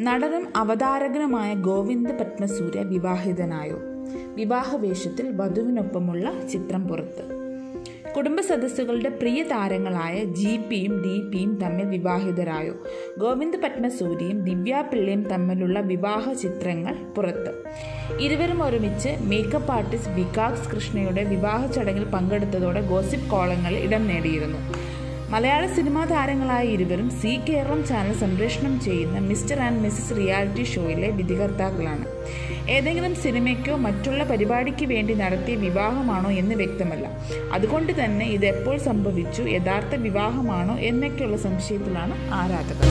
നടനും അവതാരകനുമായ ഗോവിന്ദ് പത്മസൂര്യ വിവാഹിതനായോ? വിവാഹവേഷത്തിൽ വധുവിനൊപ്പമുള്ള ചിത്രം പുറത്ത്. കുടുംബ സദസ്സുകളുടെ പ്രിയ താരങ്ങളായ ജി പിയും ഡി പിയും തമ്മിൽ വിവാഹിതരായോ? ഗോവിന്ദ് പത്മസൂരിയും ദിവ്യ പിള്ളയും തമ്മിലുള്ള വിവാഹ ചിത്രങ്ങൾ പുറത്ത്. ഇരുവരും ഒരുമിച്ച് മേക്കപ്പ് ആർട്ടിസ്റ്റ് വികാസ് കൃഷ്ണയുടെ വിവാഹ ചടങ്ങിൽ പങ്കെടുത്തതോടെ ഗോസിപ്പ് കോളങ്ങൾ ഇടം നേടിയിരുന്നു. മലയാള സിനിമാ താരങ്ങളായ ഇരുവരും സി കേരളം ചാനൽ സംപ്രേഷണം ചെയ്യുന്ന മിസ്റ്റർ ആൻഡ് മിസസ് റിയാലിറ്റി ഷോയിലെ വിധികർത്താക്കളാണ്. ഏതെങ്കിലും സിനിമയ്ക്കോ മറ്റുള്ള പരിപാടിക്ക് വേണ്ടി നടത്തിയ വിവാഹമാണോ എന്ന് വ്യക്തമല്ല. അതുകൊണ്ട് തന്നെ ഇത് എപ്പോൾ സംഭവിച്ചു യഥാർത്ഥ വിവാഹമാണോ എന്നൊക്കെയുള്ള സംശയത്തിലാണ് ആരാധകർ.